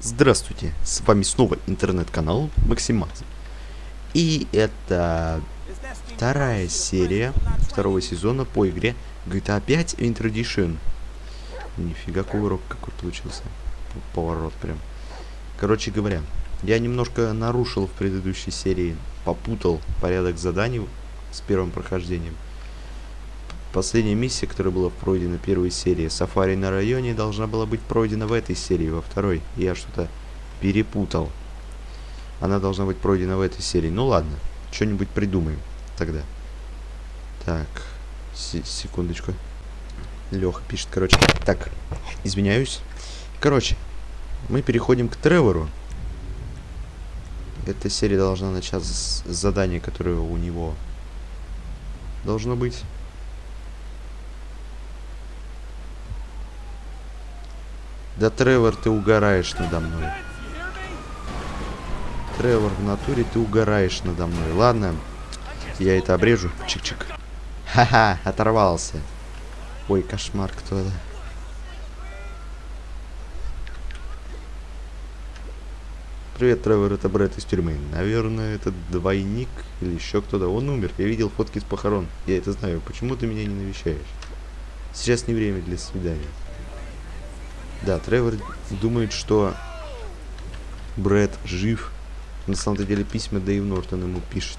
Здравствуйте, с вами снова интернет-канал Максимаз. И это вторая серия второго сезона по игре GTA 5 Winter Edition. Нифига кувырок какой получился. Поворот прям. Короче говоря, я немножко нарушил в предыдущей серии, попутал порядок заданий с первым прохождением. Последняя миссия, которая была пройдена в первой серии, сафари на районе, должна была быть пройдена в этой серии, во второй. Я что-то перепутал. Она должна быть пройдена в этой серии. Ну ладно, что-нибудь придумаем тогда. Так, секундочку. Леха пишет, короче. Так, извиняюсь. Короче, мы переходим к Тревору. Эта серия должна начаться с задания, которое у него должно быть. Да, Тревор, ты угораешь надо мной. Тревор, в натуре ты угораешь надо мной. Ладно, я это обрежу. Чик-чик. Ха-ха, оторвался. Ой, кошмар, кто это? Привет, Тревор, это Брэд из тюрьмы. Наверное, это двойник или еще кто-то. Он умер. Я видел фотки с похорон. Я это знаю. Почему ты меня не навещаешь? Сейчас не время для свидания. Да, Тревор думает, что Брэд жив. На самом деле письма Дэйв Нортон ему пишет.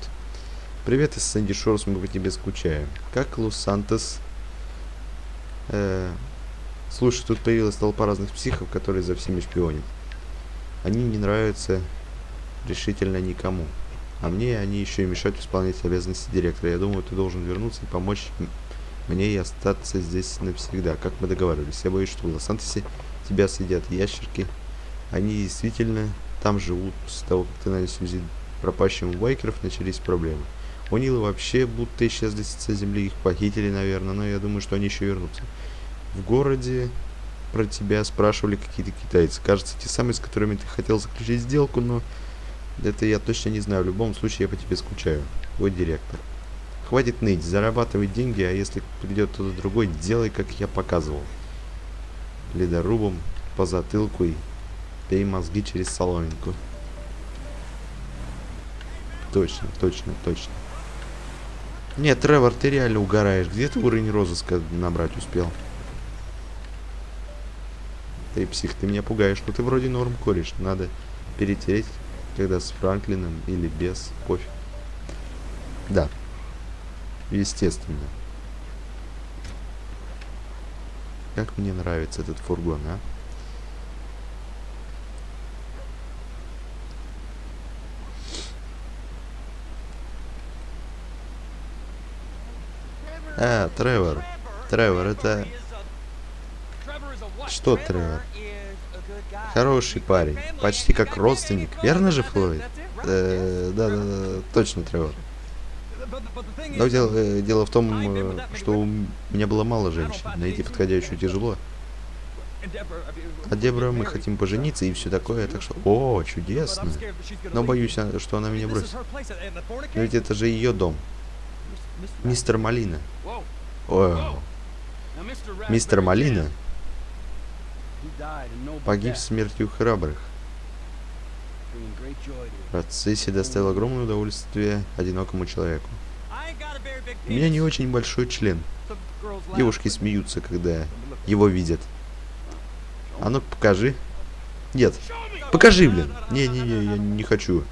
Привет из Сэнди Шорс, мы по тебе скучаем. Как Лос-Сантос? Э, слушай, тут появилась толпа разных психов, которые за всеми шпионят. Они не нравятся решительно никому. А мне они еще и мешают исполнять обязанности директора. Я думаю, ты должен вернуться и помочь мне и остаться здесь навсегда, как мы договаривались. Я боюсь, что в Лос-Сантосе тебя съедят ящерки. Они действительно там живут. С того, как ты нанес визит пропащим у байкеров, начались проблемы. У Нила вообще будто исчезли с земли, их похитили, наверное, но я думаю, что они еще вернутся. В городе про тебя спрашивали какие-то китайцы. Кажется, те самые, с которыми ты хотел заключить сделку, но это я точно не знаю. В любом случае, я по тебе скучаю. Вот директор. Хватит ныть, зарабатывай деньги, а если придет кто-то другой, делай, как я показывал ледорубом по затылку и пей мозги через соломинку. Точно, точно, точно. Нет, Тревор, ты реально угораешь. Где ты уровень розыска набрать успел? Ты псих, ты меня пугаешь. Ну ты вроде норм кореш. Надо перетереть, когда с Франклином или без. Пофиг. Да. Естественно. Как мне нравится этот фургон, а? А, Тревор. Тревор, это... Что Тревор? Хороший парень. Почти как родственник. Верно же, Флойд? Э, да, да, да, точно, Тревор. Но дело, э, дело в том, э, что у меня было мало женщин. Найти подходящую тяжело. А Дебра мы хотим пожениться и все такое, так что... О, чудесно. Но боюсь, а, что она меня бросит. Но ведь это же ее дом. Мистер Малина. О, мистер Малина погиб смертью храбрых. Процессия доставила огромное удовольствие одинокому человеку. У меня не очень большой член. Девушки смеются, когда его видят. А ну покажи. Нет. Покажи, блин. Не-не-не, я не хочу.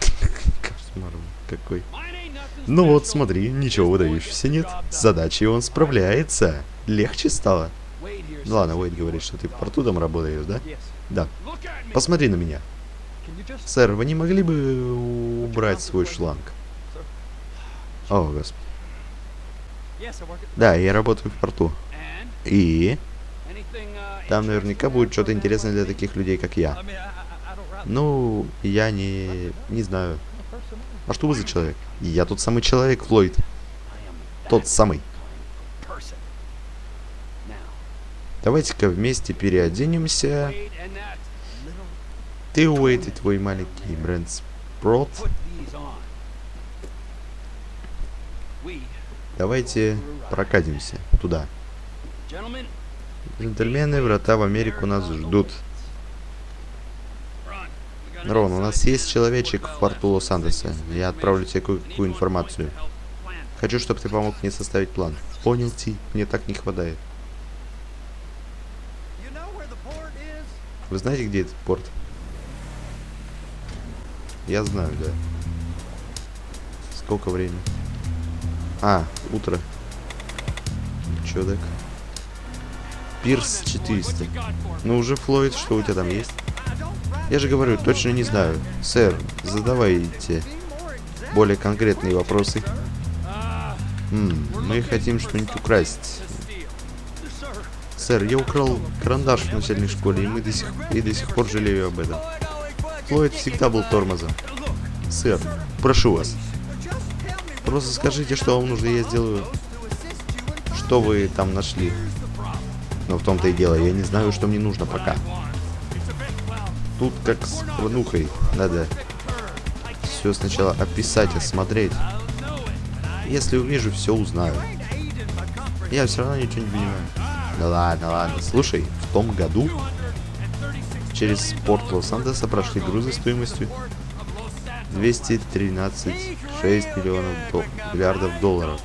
Кошмар какой. Ну вот, смотри, ничего выдающегося нет. С задачей он справляется. Легче стало. Ну ладно, Уэйд говорит, что ты в порту там работаешь, да? Да. Посмотри на меня. Сэр, вы не могли бы убрать свой шланг? О, господи. Да, я работаю в порту. И? Там наверняка будет что-то интересное для таких людей, как я. Ну, я не... не знаю. А что вы за человек? Я тот самый человек, Флойд. Тот самый. Давайте-ка вместе переоденемся. Ты, Уэйт, и твой маленький бренд Спрот. Давайте прокатимся туда. Джентльмены, врата в Америку нас ждут. Рон, у нас есть человечек в порту Лос-Андреса. Я отправлю тебе кое-какую информацию. Хочу, чтобы ты помог мне составить план. Понял, Ти? Мне так не хватает. Вы знаете, где этот порт? Я знаю, да. Сколько времени? А, утро. Чё так? Пирс 400. Ну уже, Флойд, что у тебя там есть? Я же говорю, точно не знаю. Сэр, задавайте более конкретные вопросы. М мы хотим что-нибудь украсть. Сэр, я украл карандаш в начальной школе, и мы до сих, и до сих пор жалею об этом. Флойд всегда был тормозом. Сэр, прошу вас. Просто скажите, что вам нужно, я сделаю. Что вы там нашли? Но в том-то и дело, я не знаю, что мне нужно пока. Тут как с порнухой. Надо все сначала описать, осмотреть. Если увижу, все узнаю. Я все равно ничего не понимаю. Да ладно, ладно. Слушай, в том году через порт Лос-Андеса прошли грузы стоимостью 213,6 миллионов до миллиардов долларов.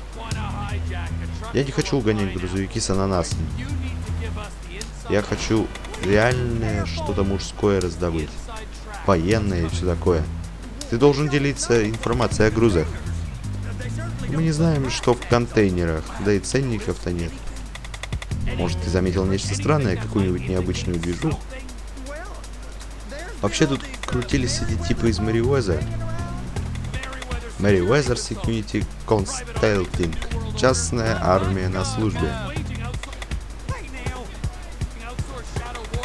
Я не хочу угонять грузовики с ананасами. Я хочу реальное что-то мужское раздобыть. Военное и все такое. Ты должен делиться информацией о грузах. Мы не знаем, что в контейнерах, да и ценников-то нет. Может, ты заметил нечто странное, какую-нибудь необычную движуху? Вообще тут крутились эти типы из Мэри Уэзер. Мэри Уэзер Security Consulting. Частная армия на службе.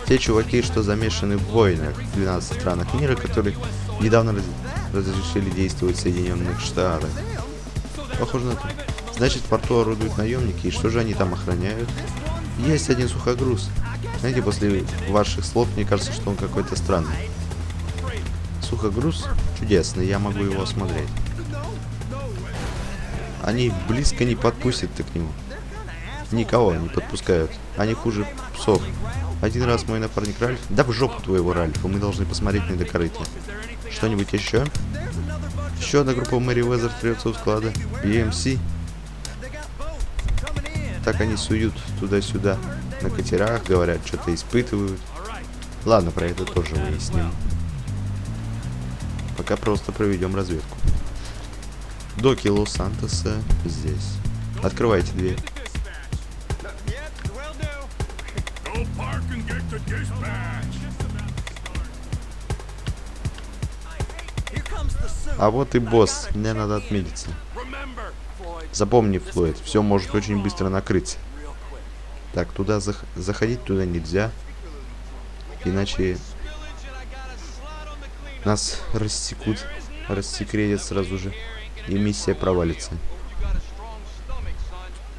Те чуваки, что замешаны в войнах в 12 странах мира, которые недавно раз разрешили действовать в Соединенных Штатах. Похоже на то. Значит, в порту орудуют наемники, и что же они там охраняют? Есть один сухогруз. Знаете, после ваших слов мне кажется, что он какой-то странный. Сухогруз чудесный, я могу его осмотреть. Они близко не подпустят-то к нему. Никого не подпускают. Они хуже псов. Один раз мой напарник Ральф... Да в жопу твоего Ральфа, мы должны посмотреть на это корыто. Что-нибудь еще? Еще одна группа Мэри Уэзер трется у склада. BMC. Так они суют туда-сюда. На катерах, говорят, что-то испытывают. Ладно, про это тоже выясним. Пока просто проведем разведку. Доки Лос-Сантоса здесь. Открывайте дверь. А вот и босс, мне надо отметиться. Запомни, Флойд, все может очень быстро накрыться. Так, туда зах заходить туда нельзя. Иначе нас рассекут, рассекретят сразу же. И миссия провалится.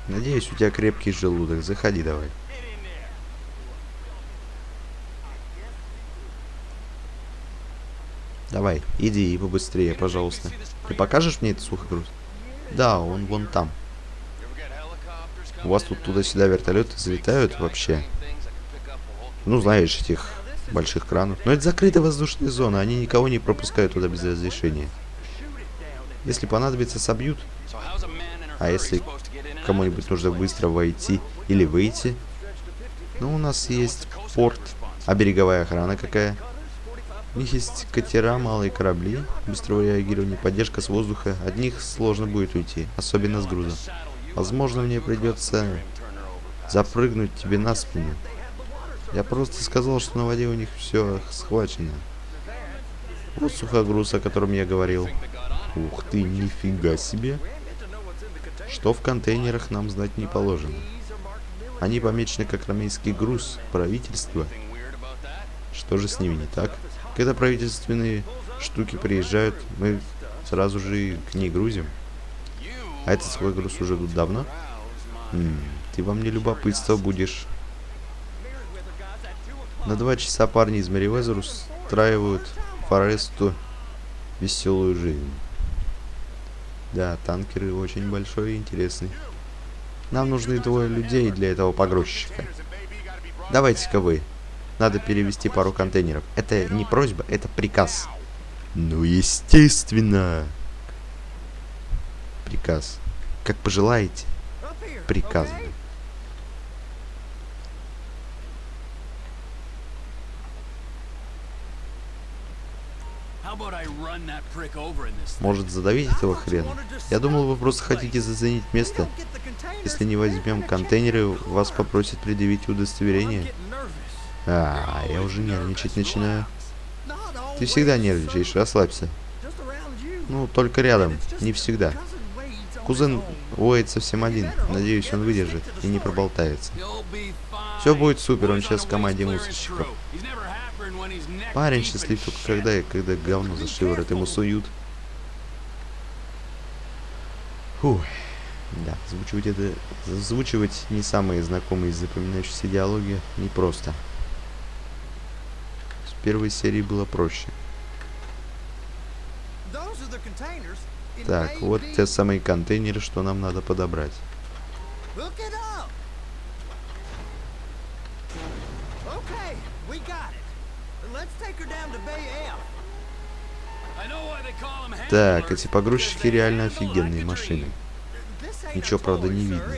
Надеюсь, у тебя крепкий желудок. Заходи давай. Давай, иди и побыстрее, пожалуйста. Ты покажешь мне этот сухогруз? Да, он вон там. У вас тут туда-сюда вертолеты залетают вообще? Ну, знаешь, этих больших кранов. Но это закрытая воздушная зона, они никого не пропускают туда без разрешения. Если понадобится, собьют. А если кому-нибудь нужно быстро войти или выйти? Ну, у нас есть порт. А береговая охрана какая? У них есть катера, малые корабли, быстрого реагирования, поддержка с воздуха. От них сложно будет уйти, особенно с грузом. Возможно, мне придется запрыгнуть тебе на спину. Я просто сказал, что на воде у них все схвачено. Вот сухогруз, о котором я говорил. Ух ты, нифига себе. Что в контейнерах нам знать не положено. Они помечены как армейский груз правительства. Что же с ними не так? Когда правительственные штуки приезжают, мы сразу же к ней грузим. А этот свой груз уже тут давно? М -м, ты во мне любопытство будешь На два часа парни из Меривезер устраивают Форесту веселую жизнь. Да, танкеры очень большой и интересный. Нам нужны двое людей для этого погрузчика. Давайте-ка вы. Надо перевести пару контейнеров. Это не просьба, это приказ. Ну, естественно. Приказ. Как пожелаете. Приказ. Может задавить этого хрена? Я думал, вы просто хотите заценить место. Если не возьмем контейнеры, вас попросят предъявить удостоверение. А, я уже нервничать начинаю. Ты всегда нервничаешь, расслабься. Ну, только рядом, не всегда. Кузен Уэйд совсем один. Надеюсь, он выдержит и не проболтается. Все будет супер, он сейчас в команде мусорщиков. Парень счастлив только когда, и когда говно за шиворот ему суют. Фух. Да, озвучивать это... Озвучивать не самые знакомые и запоминающиеся диалоги непросто. С первой серии было проще. Так, вот те самые контейнеры, что нам надо подобрать. Так, эти погрузчики реально офигенные машины. Ничего, правда, не видно.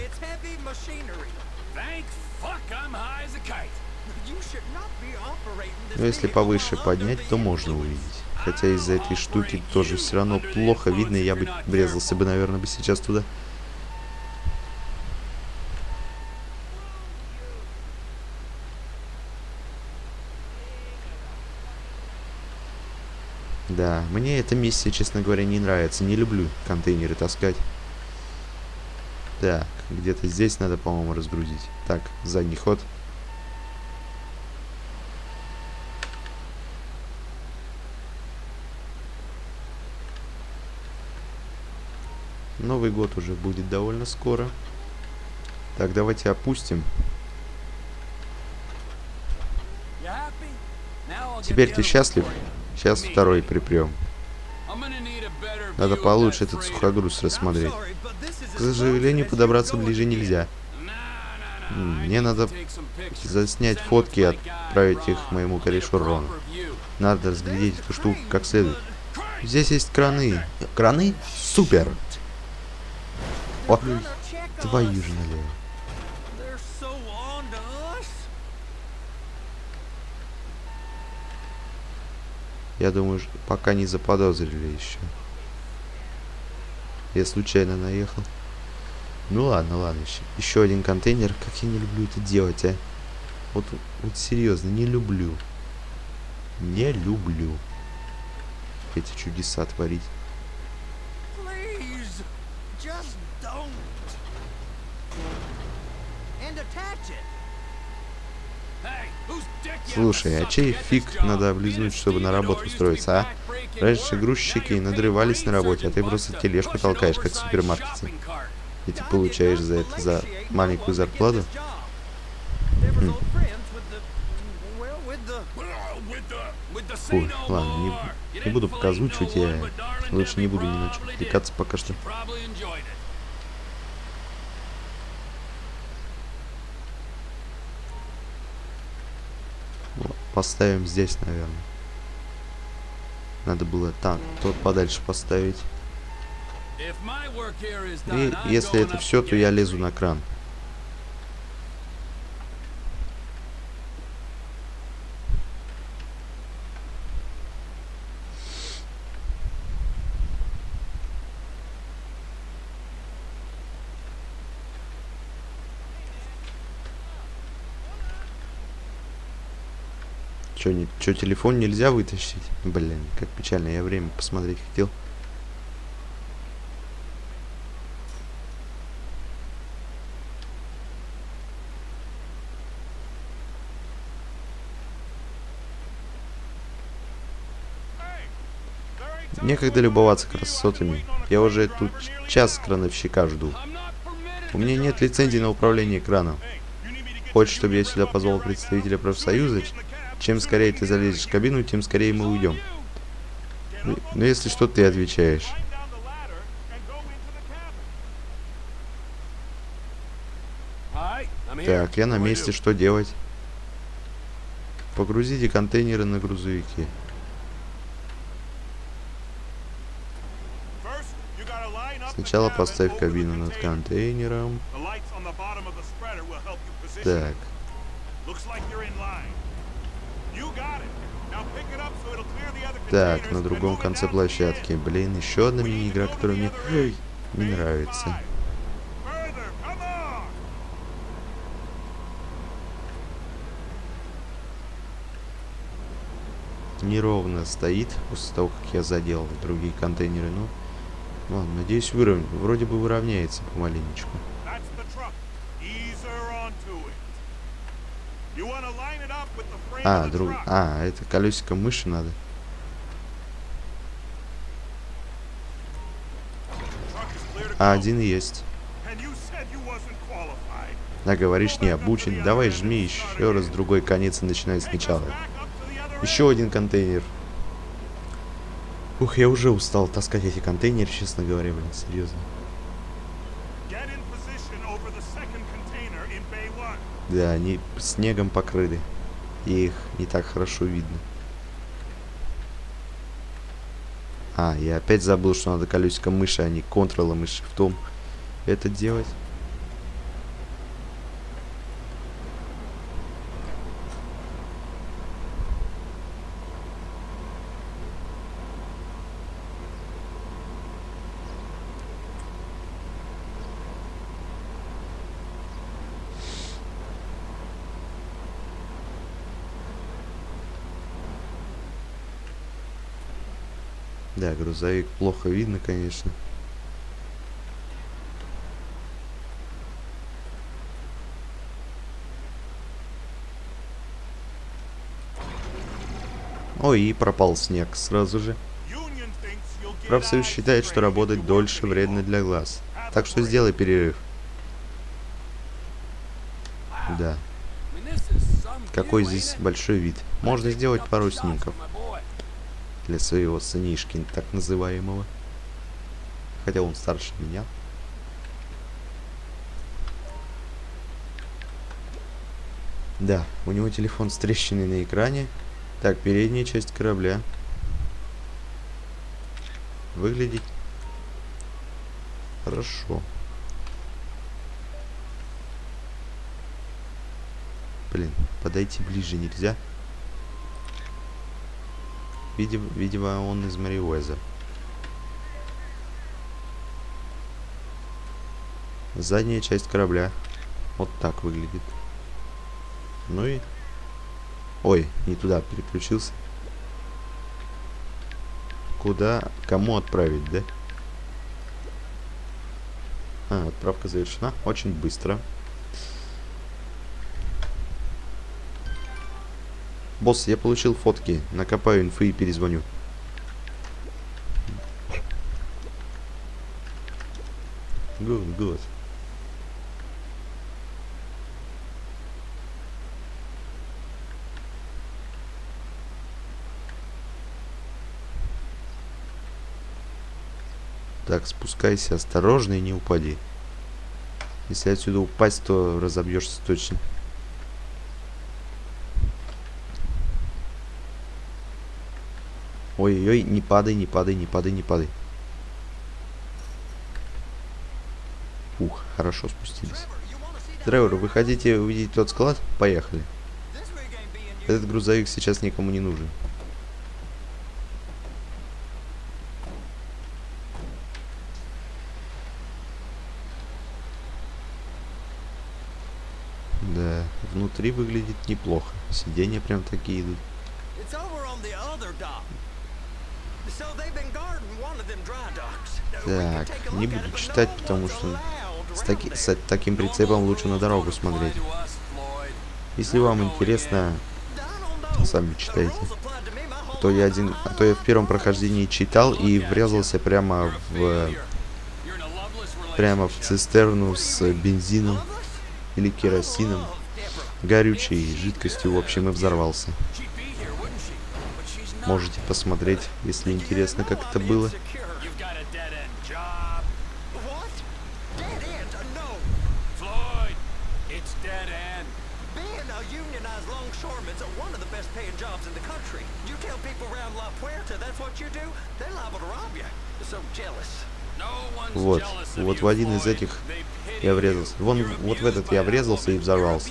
Но если повыше поднять, то можно увидеть. Хотя из-за этой штуки тоже все равно плохо видно, я бы врезался бы, наверное, бы сейчас туда. Да, мне эта миссия, честно говоря, не нравится. Не люблю контейнеры таскать. Так, где-то здесь надо, по-моему, разгрузить. Так, задний ход. Новый год уже будет довольно скоро. Так, давайте опустим. Теперь ты счастлив? Сейчас второй припрем. Надо получше этот сухогруз рассмотреть. К сожалению, подобраться ближе нельзя. Мне надо заснять фотки и отправить их моему корешу Рону. Надо разглядеть эту штуку как следует. Здесь есть краны. Краны? Супер! О, твою же налево. Я думаю, пока не заподозрили еще. Я случайно наехал. Ну ладно, ладно. Еще, еще один контейнер. Как я не люблю это делать, а. Вот, вот серьезно, не люблю. Не люблю. Эти чудеса творить. Слушай, а чей фиг надо облизнуть, чтобы на работу устроиться, а? Раньше грузчики надрывались на работе, а ты просто тележку толкаешь, как в супермаркете. И ты получаешь за это за маленькую зарплату? Хм. Фу, ладно, не, не буду пока озвучивать, я лучше не буду ни на чем отвлекаться пока что. Поставим здесь, наверное. Надо было так, тот подальше поставить. И если это все, то я лезу на кран. Че, не, че, телефон нельзя вытащить? Блин, как печально, я время посмотреть хотел. Некогда любоваться красотами. Я уже тут час крановщика жду. У меня нет лицензии на управление краном. Хочешь, чтобы я сюда позвал представителя профсоюза? Чем скорее ты залезешь в кабину, тем скорее мы уйдем. Ну, ну если что, ты отвечаешь. Так, я на месте, что делать? Погрузите контейнеры на грузовики. Сначала поставь кабину над контейнером. Так. Так, на другом конце площадки. Блин, еще одна мини-игра, которая мне не нравится. неровно стоит после того, как я задел другие контейнеры. Ну, ладно, надеюсь, выров... вроде бы выровняется помаленечку. А, друг... а, это колесико мыши надо. А, один есть. Да, говоришь, не обучен. Давай жми еще раз другой конец и начинай сначала. Еще один контейнер. Ух, я уже устал таскать эти контейнеры, честно говоря, блин, серьезно. Да, они снегом покрыты. И их не так хорошо видно. А, я опять забыл, что надо колесико мыши, а не мыши в том это делать. Грузовик плохо видно, конечно. Ой, и пропал снег сразу же. Профсоюз считает, что работать дольше вредно для глаз. Так что сделай перерыв. Да. Какой здесь большой вид. Можно сделать пару снимков для своего сынишки, так называемого. Хотя он старше меня. Да, у него телефон с трещиной на экране. Так, передняя часть корабля. Выглядит хорошо. Блин, подойти ближе нельзя. Видимо, видимо он из Мариуэза. Задняя часть корабля. Вот так выглядит. Ну и... Ой, не туда переключился. Куда? Кому отправить, да? А, отправка завершена. Очень быстро. Босс, я получил фотки. Накопаю инфы и перезвоню. Good, good. Так, спускайся осторожно и не упади. Если отсюда упасть, то разобьешься точно. Ой-ой-ой, не падай, не падай, не падай, не падай. Ух, хорошо спустились. Тревор, вы хотите увидеть тот склад? Поехали. Этот грузовик сейчас никому не нужен. Да, внутри выглядит неплохо. Сиденья прям такие идут. Так, не буду читать, потому что с, таки, с таким прицепом лучше на дорогу смотреть. Если вам интересно, сами читайте. А то я один, а то я в первом прохождении читал и врезался прямо в прямо в цистерну с бензином или керосином, горючей жидкостью, в общем, и взорвался. Можете посмотреть, если интересно, как это было. Uh, Вот, вот в один из этих я врезался. Вон, вот в этот я врезался и взорвался.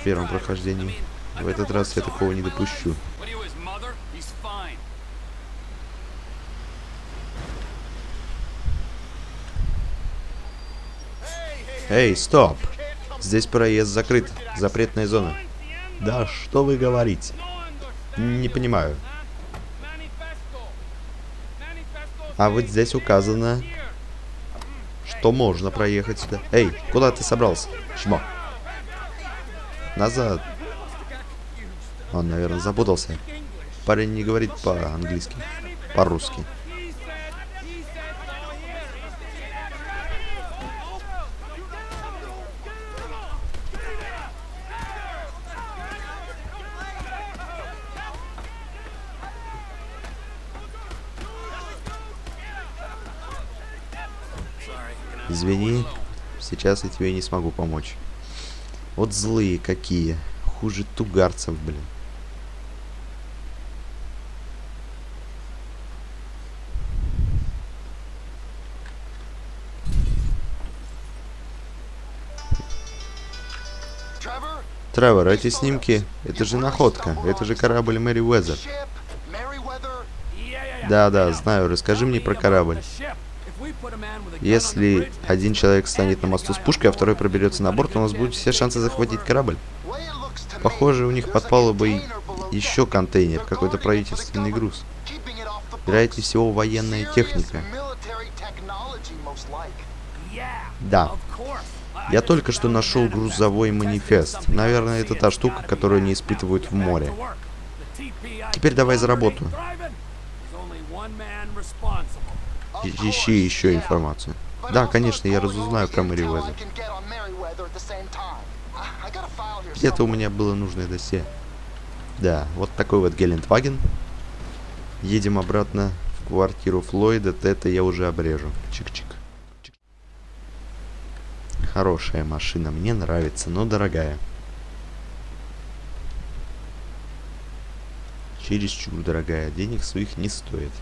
В первом прохождении. В этот раз я такого не допущу. Эй, стоп! Здесь проезд закрыт. Запретная зона. Да что вы говорите? Не понимаю. А вот здесь указано, что можно проехать сюда. Эй, куда ты собрался? Чмо. Назад. Он, наверное, запутался. Парень не говорит по-английски. По-русски. Извини, сейчас я тебе не смогу помочь. Вот злые какие. Хуже тугарцев, блин. Тревор, эти снимки, это же находка. Это же корабль Мэри Уэзер. Да-да, знаю, расскажи мне про корабль. Если один человек станет на мосту с пушкой, а второй проберется на борт, у нас будут все шансы захватить корабль. Похоже, у них под палубой еще контейнер, какой-то правительственный груз. Вероятнее всего, военная техника. Да. Я только что нашел грузовой манифест. Наверное, это та штука, которую не испытывают в море. Теперь давай за работу. Ищи еще информацию. Да, конечно, я разузнаю про Мэри Где-то у меня было нужное досье. Да, вот такой вот Гелендваген. Едем обратно в квартиру Флойда. Это я уже обрежу. Чик-чик. Чик. Хорошая машина, мне нравится, но дорогая. Чересчур дорогая, денег своих не стоит.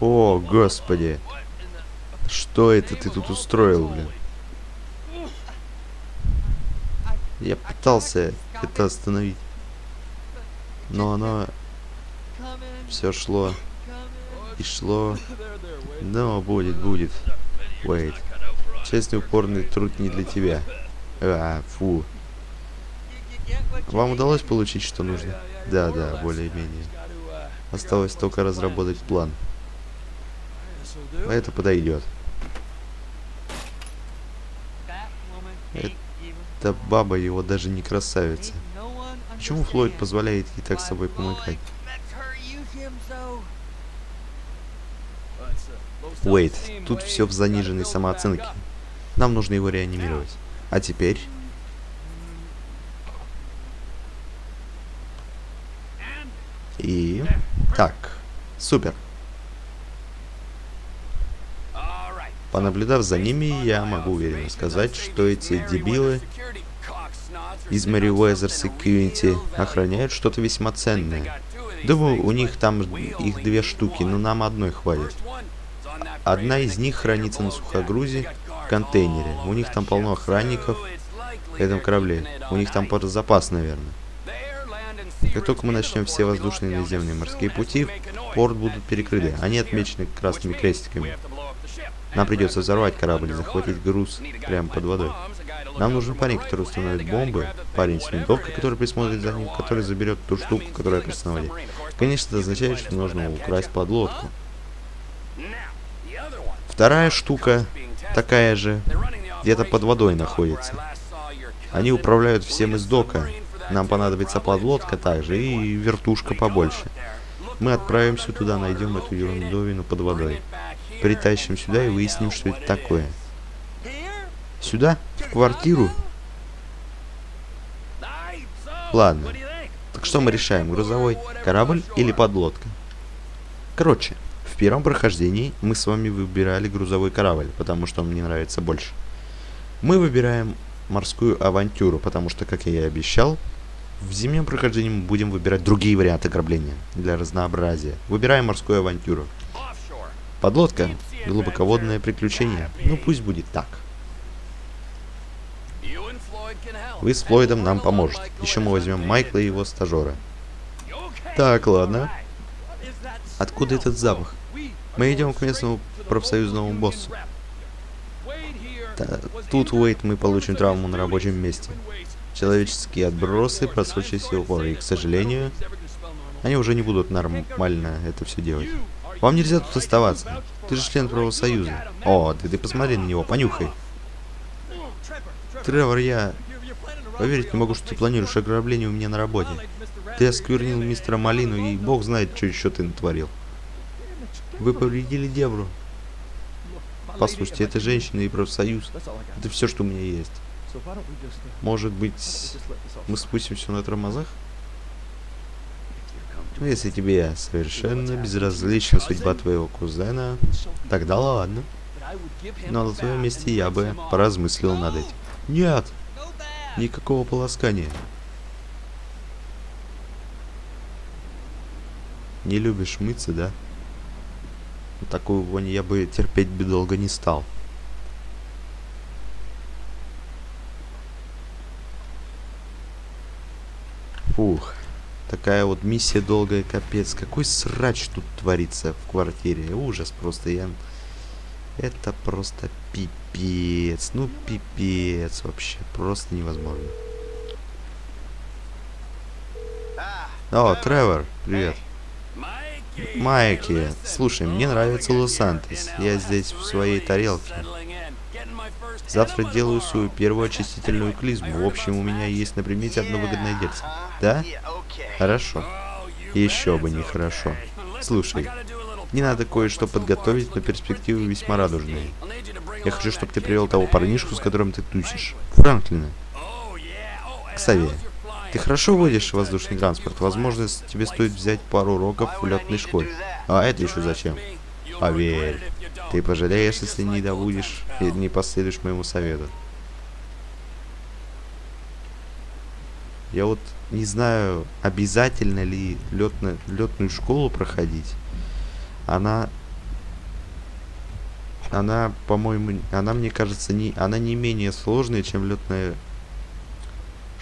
О, господи. Что это ты тут устроил, блин? Я пытался это остановить. Но оно все шло и шло. Но будет, будет. Wait. Честный упорный труд не для тебя. А, фу. Вам удалось получить, что нужно? Да, да, более-менее. Осталось только разработать план. А это подойдет. Эта баба его даже не красавица. Почему Флойд позволяет ей так с собой помыкать? Уэйт, тут все в заниженной самооценке. Нам нужно его реанимировать. А теперь... И... Так, супер. Понаблюдав за ними, я могу уверенно сказать, что эти дебилы из Merryweather Security охраняют что-то весьма ценное. Думаю, у них там их две штуки, но нам одной хватит. Одна из них хранится на сухогрузе контейнере. У них там полно охранников в этом корабле. У них там запас, наверное. Как только мы начнем все воздушные, наземные, морские пути, порт будут перекрыты. Они отмечены красными крестиками. Нам придется взорвать корабль и захватить груз прямо под водой. Нам нужен парень, который установит бомбы, парень с винтовкой, который присмотрит за ним, который заберет ту штуку, которая окажется на воде. Конечно, это означает, что нужно украсть подлодку. Вторая штука, такая же, где-то под водой находится. Они управляют всем из дока. Нам понадобится подлодка также и вертушка побольше. Мы отправимся туда, найдем эту ерундовину под водой. притащим сюда и выясним, что это такое. Сюда? В квартиру? Ладно. Так что мы решаем, грузовой корабль или подлодка? Короче, в первом прохождении мы с вами выбирали грузовой корабль, потому что он мне нравится больше. Мы выбираем морскую авантюру, потому что, как я и обещал, в зимнем прохождении мы будем выбирать другие варианты ограбления для разнообразия. Выбираем морскую авантюру. Подлодка – глубоководное приключение. Ну пусть будет так. Вы с Флойдом нам поможете. Еще мы возьмем Майкла и его стажера. Так, ладно. Откуда этот запах? Мы идем к местному профсоюзному боссу. Та- тут, Уэйт, мы получим травму на рабочем месте. Человеческие отбросы просрочились его поры, и, к сожалению, они уже не будут нормально это все делать. Вам нельзя тут оставаться. Ты же член правосоюза. О, ты, ты посмотри на него, понюхай. Тревор, я поверить не могу, что ты планируешь ограбление у меня на работе. Ты осквернил мистера Малину, и бог знает, что еще ты натворил. Вы повредили Дебру. Послушайте, это женщина и профсоюз. Это все, что у меня есть. Может быть, мы спустимся на тормозах? Ну, если тебе совершенно безразлична судьба твоего кузена, тогда ладно. Но на твоем месте я бы поразмыслил над этим. Нет! Никакого полоскания. Не любишь мыться, да? Такую вонь я бы терпеть бы долго не стал. Фух. Такая вот миссия долгая, капец. Какой срач тут творится в квартире. Ужас просто. Я... Это просто пипец. Ну, пипец вообще. Просто невозможно. О, Тревор, привет. Mikey. Майки, слушай, мне нравится Лос-Сантос. Я здесь в своей тарелке. Завтра делаю свою первую очистительную клизму. В общем, у меня есть на примете одно выгодное дельце. Да? Хорошо. Еще бы okay. Listen, Слушай, мне надо кое-что подготовить, но перспективы весьма радужные. Я хочу, чтобы ты привел того парнишку, с которым ты тусишь. Франклина. Oh, yeah. Ты хорошо водишь воздушный транспорт. Возможно, тебе стоит взять пару уроков в летной школе. А это еще зачем? Поверь, ты пожалеешь, если не добудешь и не последуешь моему совету. Я вот не знаю, обязательно ли летно, летную школу проходить. Она, она, по-моему, она мне кажется не, она не менее сложная, чем летная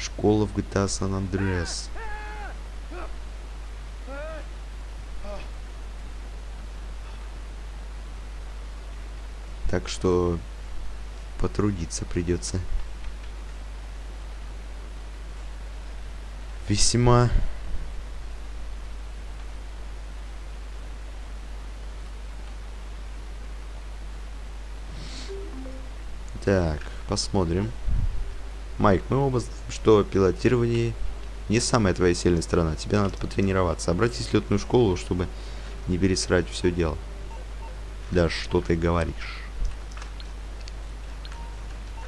школа в GTA San Andreas. Так что потрудиться придется. Весьма Так, посмотрим. Майк, мы оба что пилотирование не самая твоя сильная сторона. Тебе надо потренироваться. Обратись в летную школу, чтобы не пересрать все дело. Да что ты говоришь?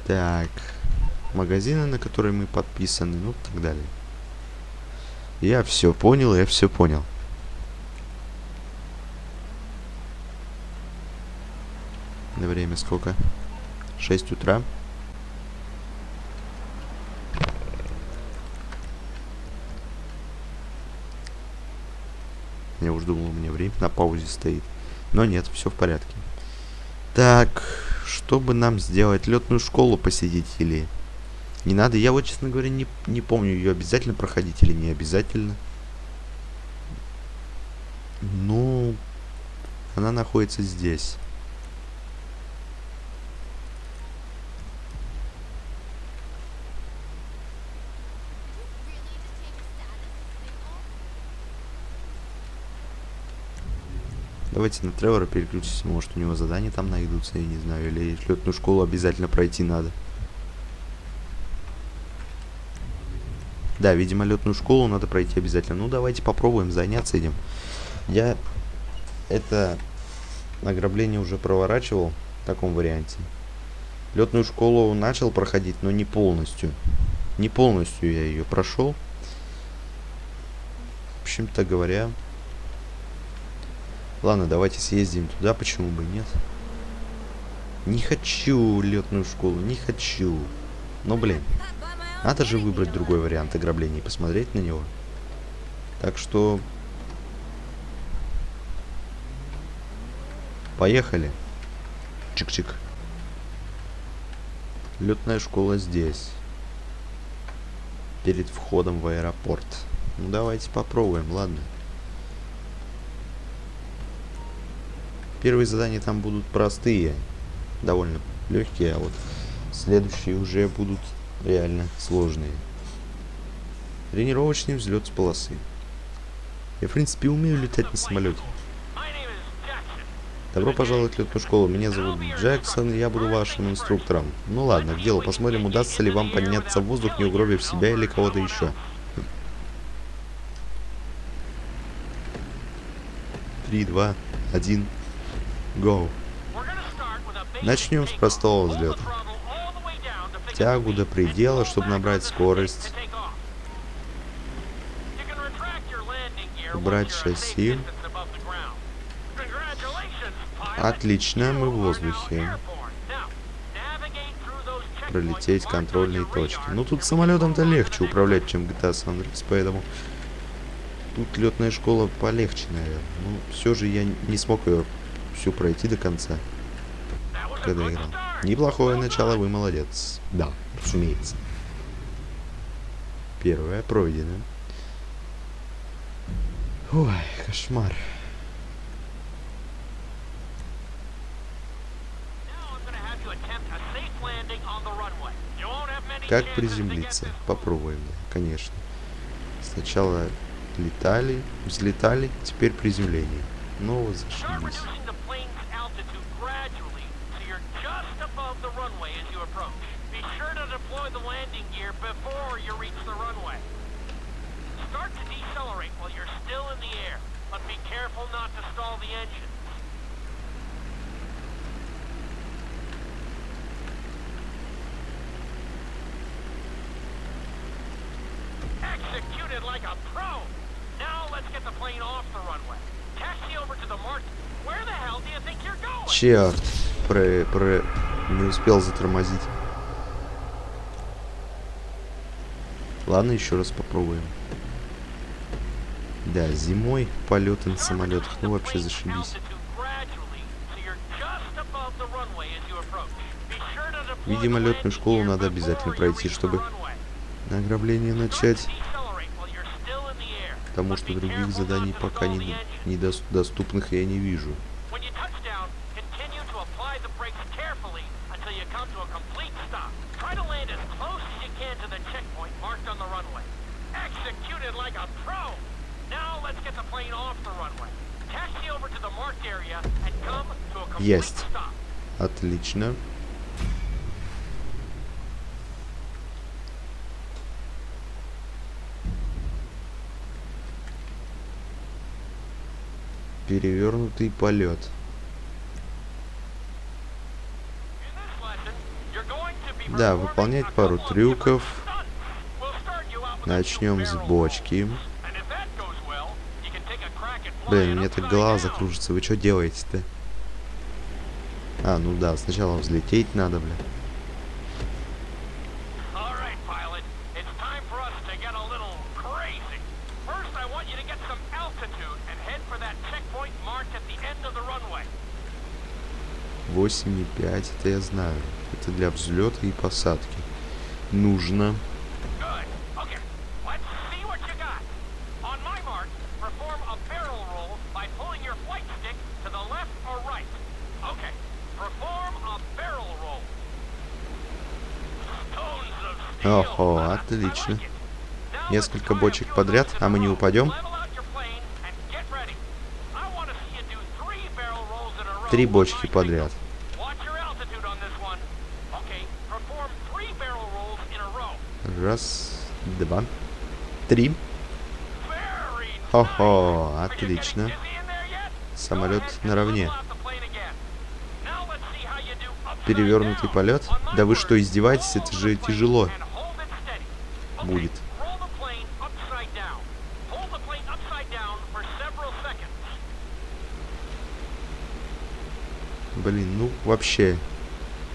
Так. Магазины, на которые мы подписаны, ну так далее. Я все понял, я все понял. Время сколько? 6 утра. Я уж думал, у меня время на паузе стоит. Но нет, все в порядке. Так, чтобы нам сделать летную школу посетить или не надо? Я вот, честно говоря, не, не помню, ее обязательно проходить или не обязательно. Ну, она находится здесь. Давайте на Тревора переключимся, может у него задания там найдутся, я не знаю, или летную школу обязательно пройти надо. Да, видимо, летную школу надо пройти обязательно. Ну, давайте попробуем заняться этим. Я... Это... ограбление уже проворачивал в таком варианте. Летную школу начал проходить, но не полностью. Не полностью я ее прошел. В общем-то говоря... Ладно, давайте съездим туда, почему бы нет. Не хочу летную школу, не хочу. Но, блин, надо же выбрать другой вариант ограбления и посмотреть на него. Так что... Поехали. Чик-чик. Летная школа здесь. Перед входом в аэропорт. Ну давайте попробуем, ладно. Первые задания там будут простые, довольно легкие, а вот следующие уже будут реально сложные. Тренировочный взлет с полосы. Я, в принципе, умею летать на самолете. Добро пожаловать в летную школу. Меня зовут Джексон, и я буду вашим инструктором. Ну ладно, к делу. Посмотрим, удастся ли вам подняться в воздух, не угробив себя или кого-то еще. Три, два, один, go. Начнем с простого взлета. Тягу до предела, чтобы набрать скорость. Убрать шасси. Отлично, мы в воздухе. Пролететь контрольные точки. Ну тут самолетом-то легче управлять, чем GTA San Andreas, поэтому тут летная школа полегче, наверное. Ну, все же я не смог ее всю пройти до конца, когда играл. Неплохое начало, вы молодец. Да, разумеется. Первое пройдено. Ой, кошмар. Как приземлиться? Попробуем, конечно. Сначала летали, взлетали, теперь приземление. Ну зашибись. Stall the engine. Executed like a pro! Now let's get the plane off the runway. Taxi over to the mark. Where the hell do you think you're going? Черт, про, про... не успел затормозить. Ладно, еще раз попробуем. Да, зимой полеты на самолетах, ну вообще зашибись. Видимо, летную школу надо обязательно пройти, чтобы ограбление начать. Потому что других заданий пока не, не дос- доступных я не вижу. When you touch down, continue to apply the brakes carefully until you come to a complete stop. Try to land as close as you can to the checkpoint marked on the runway. Executed like a pro! Now let's get the plane off the runway. Taxi over to the marked area and come to a complete Есть. Отлично. Перевернутый полет. Да, выполнять пару трюков. Начнем с бочки. Блин, у меня так голова закружится. Вы что делаете-то? А, ну да, сначала взлететь надо, бля. The runway. 8,5, это я знаю. Это для взлета и посадки. Нужно. Altitude on this one. Okay, perform three barrel rolls in a row. Раз, два, три. Хо-хо, отлично. Самолет наравне. перевернутый полет? Да вы что, издеваетесь? Это же тяжело будет. Блин, ну вообще.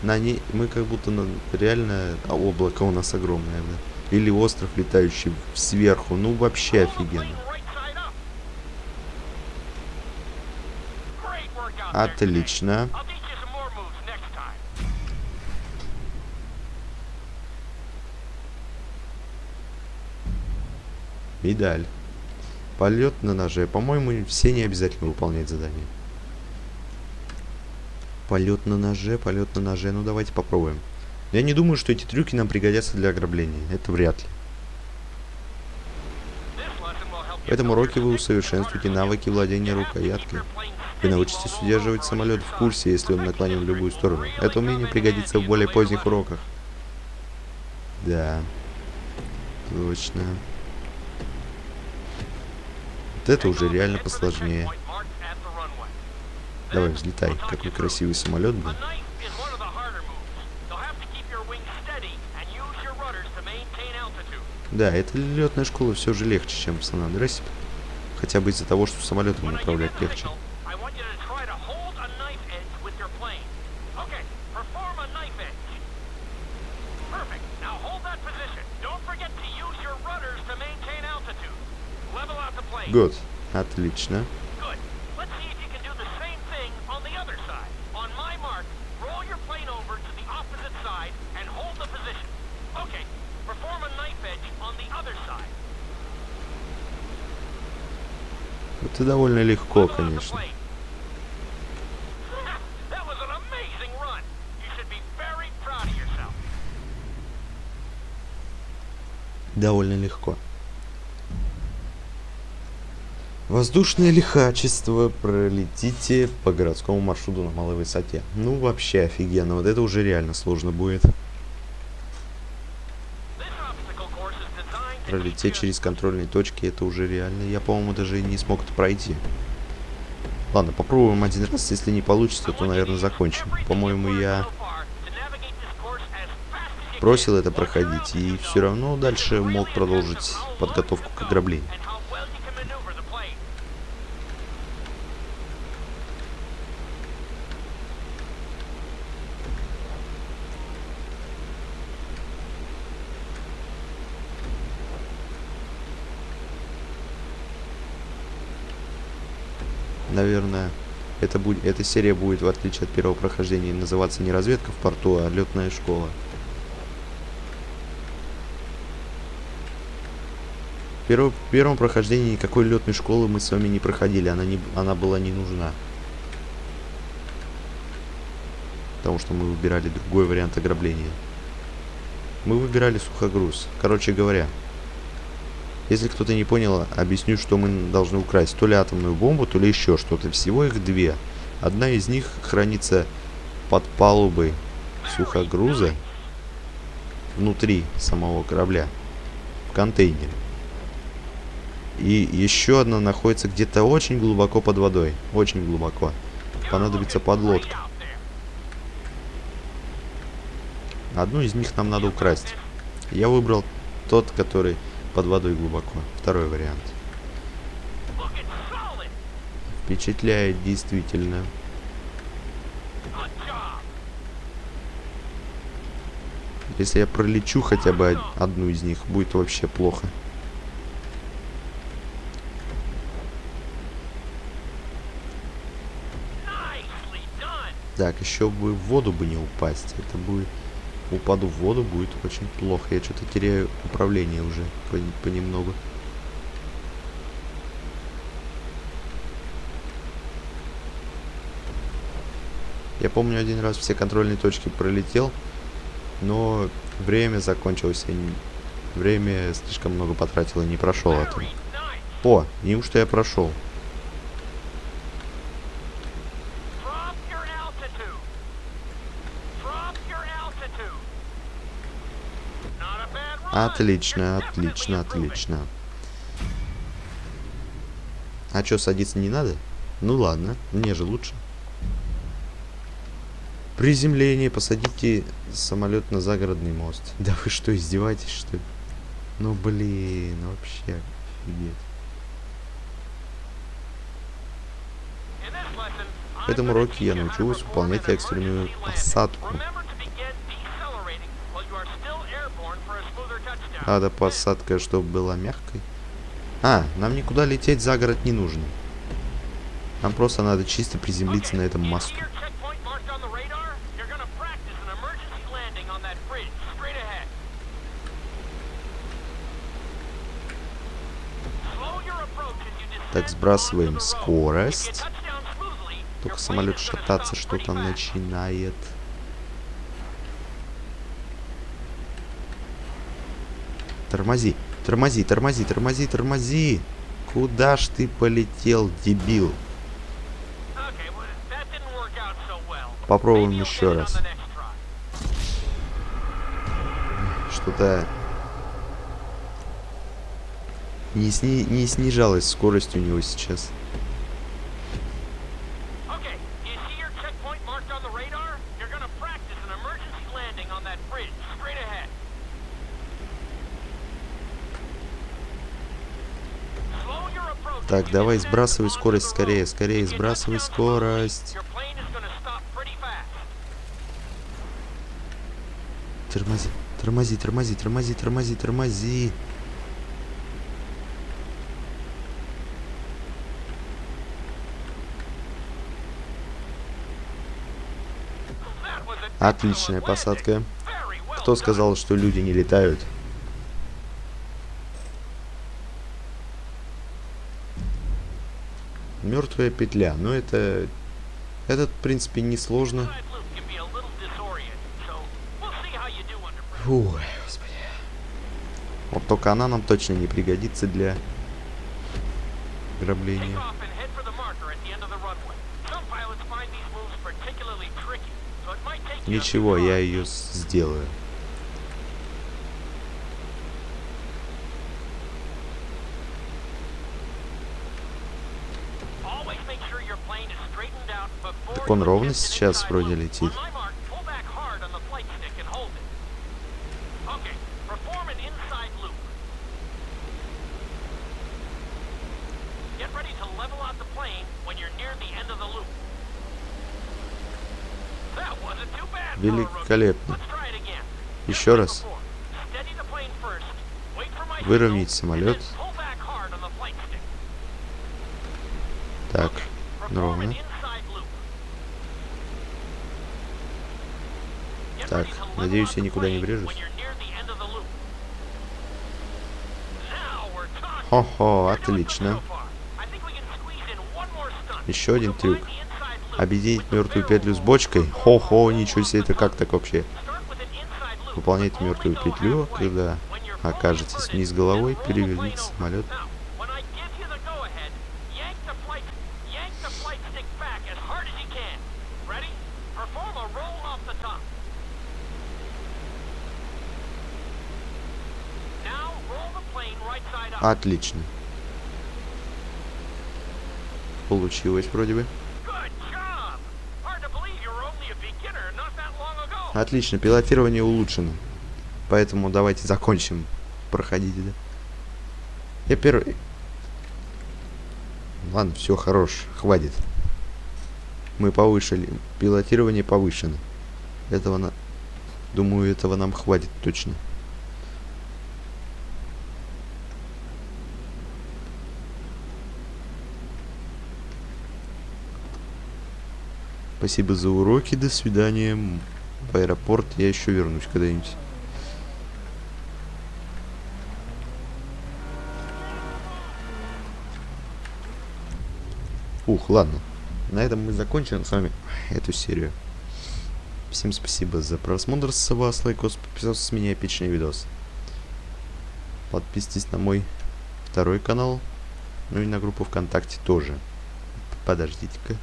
На ней мы как будто на, реально а, облако у нас огромное, да. Или остров, летающий сверху. Ну вообще офигенно. Отлично. Медаль. Полет на ноже. По-моему, все не обязательно выполнять задание. Полет на ноже, полет на ноже. Ну, давайте попробуем. Я не думаю, что эти трюки нам пригодятся для ограбления. Это вряд ли. В этом уроке вы усовершенствуете навыки владения рукояткой. Вы научитесь удерживать самолет в курсе, если он наклонен в любую сторону. Это умение пригодится в более поздних уроках. Да. Точно. Вот это уже реально посложнее. Давай, взлетай. Какой красивый самолет был. Да, эта летная школа все же легче, чем в Сан-Андреасе. Хотя бы из-за того, что самолетом управлять легче. Год. Отлично. Это довольно легко, конечно. Довольно легко. Воздушное лихачество. Пролетите по городскому маршруту на малой высоте. Ну, вообще офигенно. Вот это уже реально сложно будет. Пролететь через контрольные точки, это уже реально. Я, по-моему, даже не смог это пройти. Ладно, попробуем один раз. Если не получится, то, наверное, закончим. По-моему, я просил это проходить. И все равно дальше мог продолжить подготовку к ограблению. Наверное, это будет, эта серия будет, в отличие от первого прохождения, называться не разведка в порту, а летная школа. В первом, в прохождении никакой летной школы мы с вами не проходили, она, не, она была не нужна. Потому что мы выбирали другой вариант ограбления. Мы выбирали сухогруз. Короче говоря, если кто-то не понял, объясню, что мы должны украсть. То ли атомную бомбу, то ли еще что-то. Всего их две. Одна из них хранится под палубой сухогруза внутри самого корабля. В контейнере. И еще одна находится где-то очень глубоко под водой. Очень глубоко. Понадобится подлодка. Одну из них нам надо украсть. Я выбрал тот, который под водой глубоко. Второй вариант. Впечатляет действительно. Если я пролечу хотя бы одну из них, будет вообще плохо. Так, еще бы в воду бы не упасть. Это будет упаду в воду, будет очень плохо. Я что-то теряю управление уже понемногу. Я помню один раз все контрольные точки пролетел, но время закончилось. Не... Время слишком много потратил и не прошел это. О, неужто я прошел? Отлично, отлично, отлично. А что, садиться не надо? Ну ладно, мне же лучше. Приземление, посадите самолет на загородный мост. Да вы что, издеваетесь, что ли? Ну блин, вообще офигеть. В этом уроке я научилась выполнять экстренную посадку. Надо посадка, чтобы была мягкой. А, нам никуда лететь за город не нужно. Нам просто надо чисто приземлиться на этом мосту. your checkpoint marked on the radar? You're gonna Тормози, тормози, тормози, тормози, тормози. Куда ж ты полетел, дебил? Попробуем еще раз. Что-то не, сни... не снижалась скорость у него сейчас. Так, давай сбрасывай скорость скорее, скорее, сбрасывай скорость. Тормози, тормози, тормози, тормози, тормози, тормози. Отличная посадка. Кто сказал, что люди не летают? Мертвая петля. Ну это... Это, в принципе, несложно. Фу, господи. Вот только она нам точно не пригодится для Take ограбления. off and head wasn't too bad for a rookie. Великолепно. Еще раз. before. Steady the plane first. Wait for my Выровнять signal, самолет. and then pull back hard on the flight stick. Так, Perform ровно. an inside loop. Get Так, ready to level надеюсь, out я the никуда не plane врежусь. when you're near the end of the loop. Now we're talking. Хо-хо, You're doing good отлично. so far. I think we can squeeze in one more stunt. Еще один трюк. Объединить мертвую петлю с бочкой. Хо-хо, ничего себе, это как так вообще? Only мертвую петлю, когда окажетесь вниз головой, переверните самолет. Отлично. Получилось вроде бы. Отлично, пилотирование улучшено. Поэтому давайте закончим проходить, да? Я первый... Ладно, все, хорош, хватит. Мы повышили. Пилотирование повышено. Этого на... Думаю, этого нам хватит точно. Спасибо за уроки, до свидания. В аэропорт я еще вернусь когда-нибудь. Ух, ладно. На этом мы закончим с вами эту серию. Всем спасибо за просмотр. С вас лайкос, подписался с меня эпичный видос. Подписывайтесь на мой второй канал. Ну и на группу ВКонтакте тоже. Подождите-ка.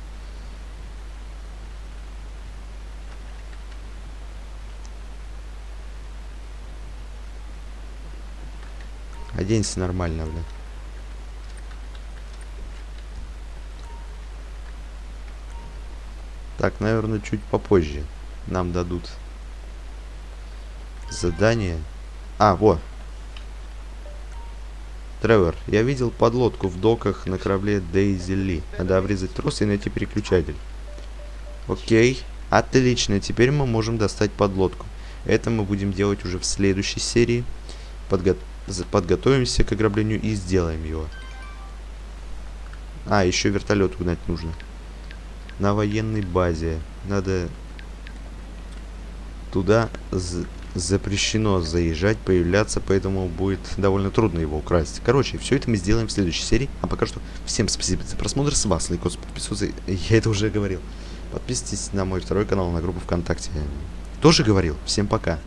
Оденься нормально, бля. Так, наверное, чуть попозже. нам дадут задание. А, вот. Тревор, я видел подлодку в доках на корабле Дейзи Ли. Надо обрезать трос и найти переключатель. Окей. Отлично, теперь мы можем достать подлодку. Это мы будем делать уже в следующей серии. Подго за- подготовимся к ограблению и сделаем его. А, еще вертолет угнать нужно. На военной базе. Надо туда запрещено заезжать, появляться, поэтому будет довольно трудно его украсть. Короче, все это мы сделаем в следующей серии. А пока что всем спасибо за просмотр. С вас лайкос, подписываться. Я это уже говорил. Подписывайтесь на мой второй канал, на группу ВКонтакте. Тоже говорил. Всем пока.